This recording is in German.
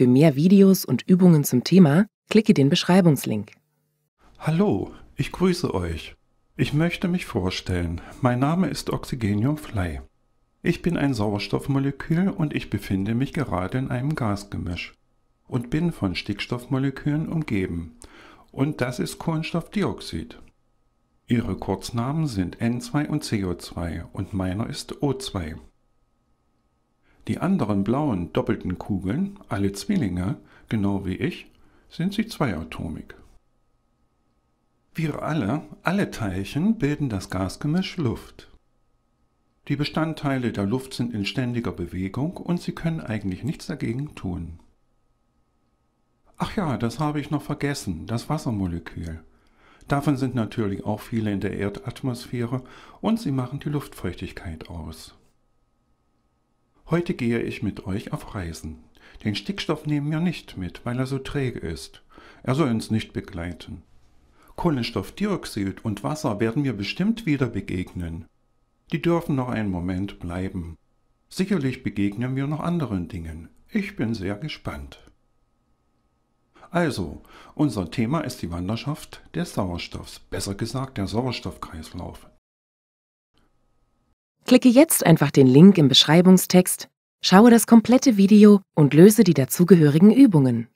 Für mehr Videos und Übungen zum Thema klicke den Beschreibungslink. Hallo, ich grüße euch. Ich möchte mich vorstellen. Mein Name ist Oxygenium Fly. Ich bin ein Sauerstoffmolekül und ich befinde mich gerade in einem Gasgemisch und bin von Stickstoffmolekülen umgeben. Und das ist Kohlenstoffdioxid. Ihre Kurznamen sind N2 und CO2 und meiner ist O2. Die anderen blauen doppelten Kugeln, alle Zwillinge, genau wie ich, sind sie zweiatomig. Wir alle, alle Teilchen bilden das Gasgemisch Luft. Die Bestandteile der Luft sind in ständiger Bewegung und sie können eigentlich nichts dagegen tun. Ach ja, das habe ich noch vergessen, das Wassermolekül. Davon sind natürlich auch viele in der Erdatmosphäre und sie machen die Luftfeuchtigkeit aus. Heute gehe ich mit euch auf Reisen. Den Stickstoff nehmen wir nicht mit, weil er so träge ist. Er soll uns nicht begleiten. Kohlenstoffdioxid und Wasser werden mir bestimmt wieder begegnen. Die dürfen noch einen Moment bleiben. Sicherlich begegnen wir noch anderen Dingen. Ich bin sehr gespannt. Also, unser Thema ist die Wanderschaft des Sauerstoffs, besser gesagt der Sauerstoffkreislauf. Klicke jetzt einfach den Link im Beschreibungstext, schaue das komplette Video und löse die dazugehörigen Übungen.